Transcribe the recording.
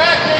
back there.